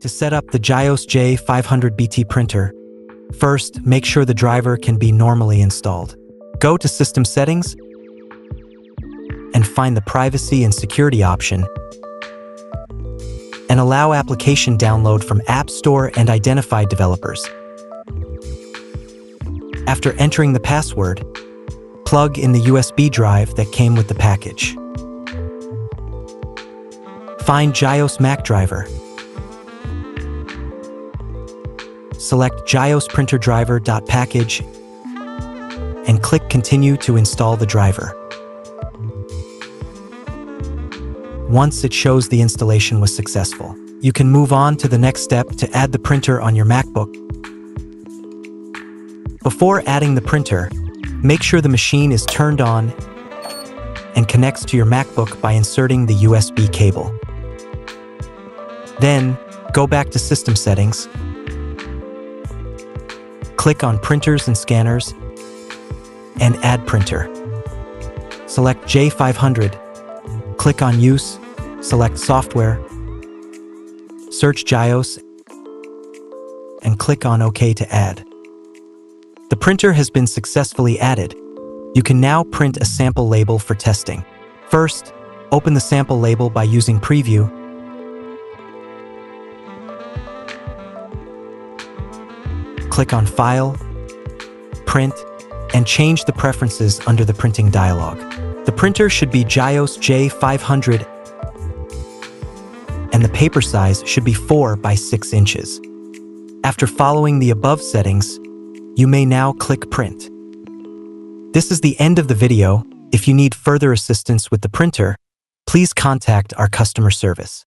To set up the Jiose J500BT printer, first make sure the driver can be normally installed. Go to System Settings and find the Privacy and Security option and allow application download from App Store and identified developers. After entering the password, plug in the USB drive that came with the package. Find Jiose Mac driver. Select Jiose printer driver.package and click Continue to install the driver. Once it shows the installation was successful, you can move on to the next step to add the printer on your MacBook. Before adding the printer, make sure the machine is turned on and connects to your MacBook by inserting the USB cable. Then, go back to System Settings, click on Printers and Scanners, and Add Printer. Select J500, click on Use, select Software, search Jiose, and click on OK to add. The printer has been successfully added. You can now print a sample label for testing. First, open the sample label by using Preview click on File, Print, and change the preferences under the printing dialog. The printer should be Jiose J500 and the paper size should be 4 by 6 inches. After following the above settings, you may now click Print. This is the end of the video. If you need further assistance with the printer, please contact our customer service.